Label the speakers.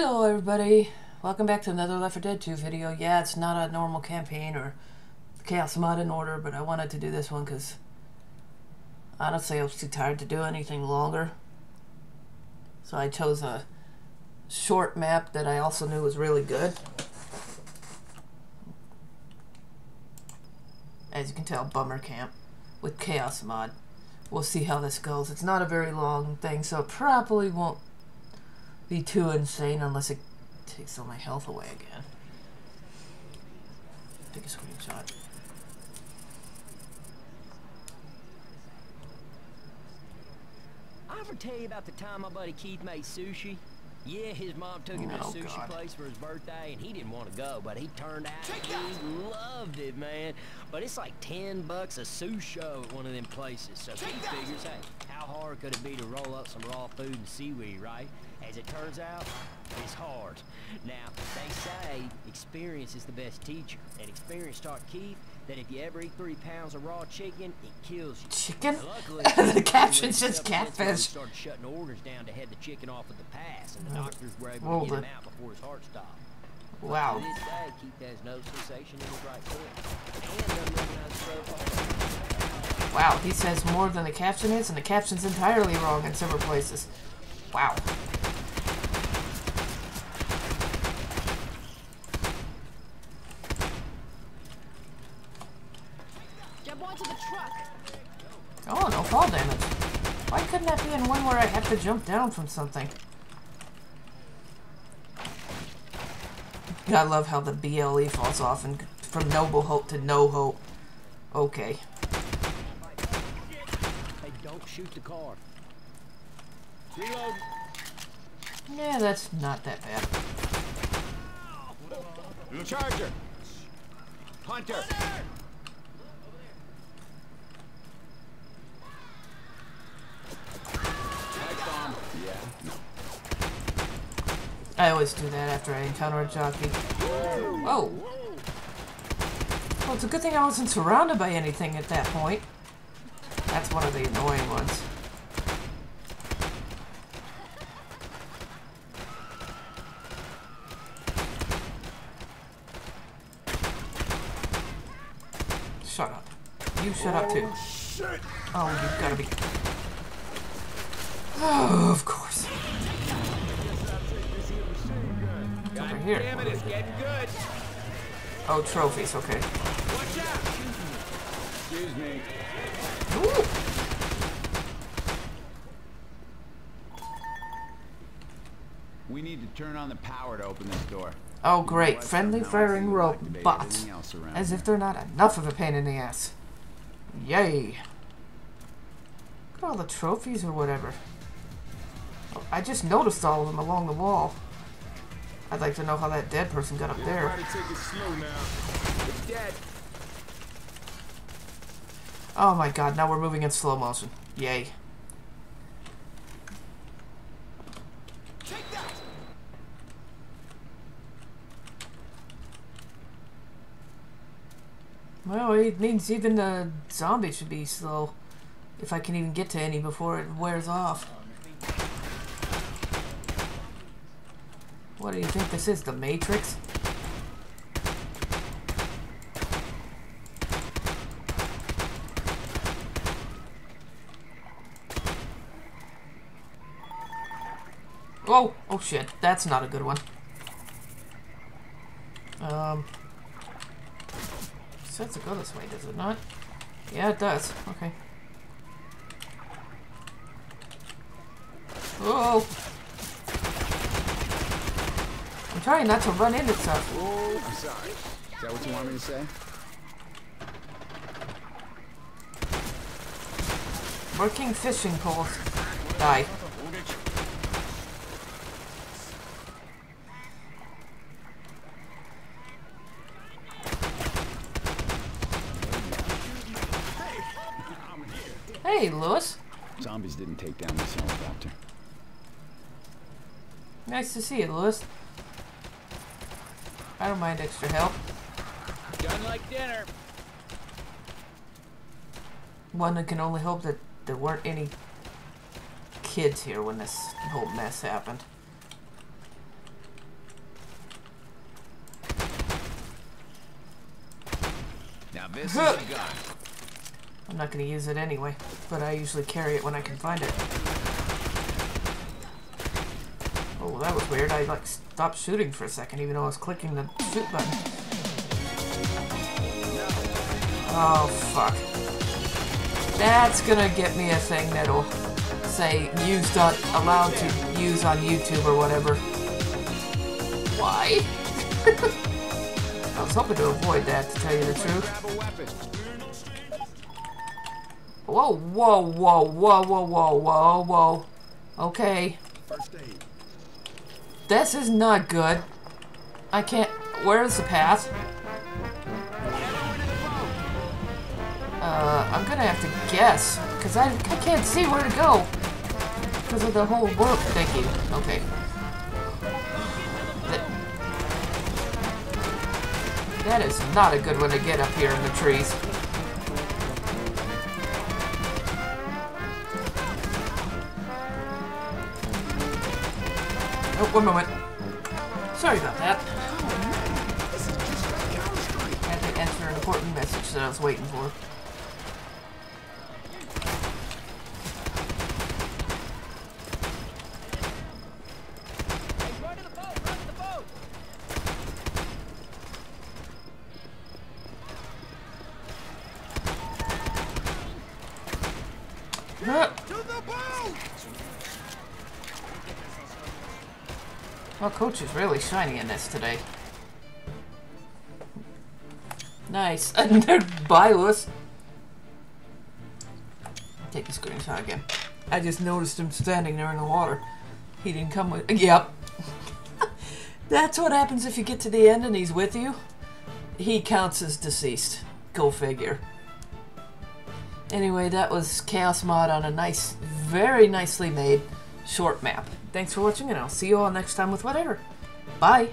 Speaker 1: Hello everybody, welcome back to another Left 4 Dead 2 video. Yeah, it's not a normal campaign or Chaos Mod in order, but I wanted to do this one because honestly I was too tired to do anything longer. So I chose a short map that I also knew was really good. As you can tell, Bummer Camp with Chaos Mod. We'll see how this goes. It's not a very long thing, so it probably won't be too insane unless it takes all my health away again. Take a screenshot.
Speaker 2: I ever tell you about the time my buddy Keith made sushi? Yeah, his mom took him to a
Speaker 1: Oh,
Speaker 2: sushi
Speaker 1: God.
Speaker 2: place for his birthday, and he didn't want to go, but he turned out he loved it, man. But it's like 10 bucks a sushi at one of them places, so Keith figures, hey, how hard could it be to roll up some raw food and seaweed, right? As it turns out, it's hard. Now, they say experience is the best teacher, and experience taught Keith that if you ever eat three pounds of raw chicken, it kills you.
Speaker 1: Chicken?
Speaker 2: Luckily,
Speaker 1: the
Speaker 2: Keith
Speaker 1: caption's
Speaker 2: waited
Speaker 1: just
Speaker 2: several months before he
Speaker 1: catfish.
Speaker 2: started shutting orders down to head the chicken off the pass, and the oh, doctors were able
Speaker 1: Whoa,
Speaker 2: to get him out before his heart stopped.
Speaker 1: Wow.
Speaker 2: Day, Keith has no sensation in his right foot, and doesn't recognize the stroke heart.
Speaker 1: Wow, he says more than the caption is, and the caption's entirely wrong in several places. Wow.
Speaker 3: Onto the truck.
Speaker 1: Oh, no fall damage. Why couldn't that be in one where I have to jump down from something? I love how the BLE falls off and from noble hope to no hope. Okay.
Speaker 2: Hey, don't shoot the car. Reload.
Speaker 1: Yeah, that's not that bad.
Speaker 4: Charger! Hunter! Pipe
Speaker 1: I always do that after I encounter a jockey. Oh. Well, it's a good thing I wasn't surrounded by anything at that point. That's one of the annoying ones. Shut up. You shut up too.
Speaker 4: Oh, shit!
Speaker 1: Oh, you've gotta be. Oh, of course. Here.
Speaker 4: damn it, it's getting good!
Speaker 1: Oh, trophies, okay.
Speaker 4: Watch out! Excuse me.
Speaker 1: Ooh.
Speaker 4: We need to turn on the power to open this door.
Speaker 1: Oh, great. Friendly
Speaker 4: I don't know,
Speaker 1: firing rope
Speaker 4: activate
Speaker 1: bots.
Speaker 4: everything else around
Speaker 1: As if they're not enough of a pain in the ass. Yay. Look at all the trophies or whatever. Oh, I just noticed all of them along the wall. I'd like to know how that dead person got up there.
Speaker 4: Everybody take it slow now. It's dead.
Speaker 1: Oh my god, now we're moving in slow motion. Yay. Well, it means even the zombie should be slow. If I can even get to any before it wears off. What do you think this is, the Matrix? Oh, oh shit, that's not a good one. Um, says to go this way, does it not? Yeah, it does. Okay. Oh! I'm trying not to run into stuff.
Speaker 4: Oh, I'm sorry. Is that what you want me to say?
Speaker 1: Working fishing poles. Die. Hey, Louis.
Speaker 4: Zombies didn't take down this helicopter.
Speaker 1: Nice to see you, Louis. I don't mind extra help.
Speaker 4: Done like dinner.
Speaker 1: One can only hope that there weren't any kids here when this whole mess happened.
Speaker 4: Now this is gun.
Speaker 1: I'm not going to use it anyway, but I usually carry it when I can find it. Oh, that was weird. I like stopped shooting for a second, even though I was clicking the shoot button. Oh, fuck. That's gonna get me a thing that'll say used on allowed to use on YouTube or whatever. Why? I was hoping to avoid that, to tell you the truth. Whoa, whoa, whoa, whoa, whoa, whoa, whoa, whoa. Okay.
Speaker 4: First aid.
Speaker 1: This is not good. I can't. Where's the path? Uh, I'm gonna have to guess. Because I, I can't see where to go. Because of the whole work thinking. Okay. That is not a good one to get up here in the trees. Oh, one moment. Sorry about that. I had to answer an important message that I was waiting for.
Speaker 2: To the boat! Run to the boat!
Speaker 1: Huh.
Speaker 4: To the boat!
Speaker 1: Well, Coach is really shiny in this today. Nice. And they're by us. Take the screenshot again. I just noticed him standing there in the water. He didn't come with. Yep. That's what happens if you get to the end and he's with you. He counts as deceased. Go figure. Anyway, that was Chaos Mod on a nice, very nicely made short map. Thanks for watching, and I'll see you all next time with whatever. Bye!